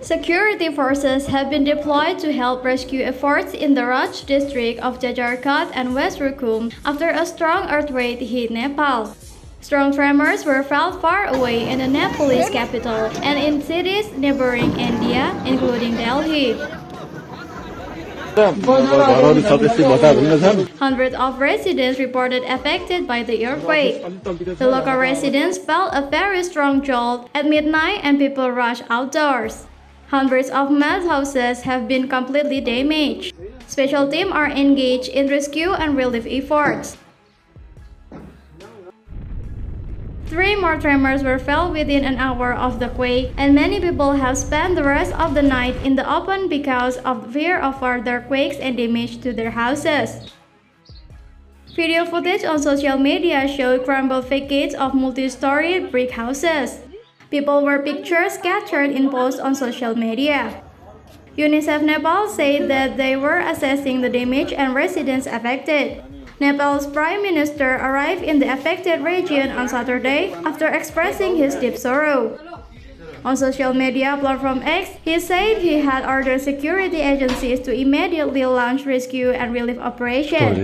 Security forces have been deployed to help rescue efforts in the Raj district of Jajarkot and West Rukum after a strong earthquake hit Nepal. Strong tremors were felt far away in the Nepalese capital and in cities neighboring India, including Delhi. Hundreds of residents reported affected by the earthquake. The local residents felt a very strong jolt at midnight and people rushed outdoors. Hundreds of mud houses have been completely damaged. Special teams are engaged in rescue and relief efforts. Three more tremors were felt within an hour of the quake, and many people have spent the rest of the night in the open because of fear of further quakes and damage to their houses. Video footage on social media showed crumbled facades of multi-storied brick houses. People were pictured scattered in posts on social media. UNICEF Nepal said that they were assessing the damage and residents affected. Nepal's prime minister arrived in the affected region on Saturday after expressing his deep sorrow. On social media platform X, he said he had ordered security agencies to immediately launch rescue and relief operations.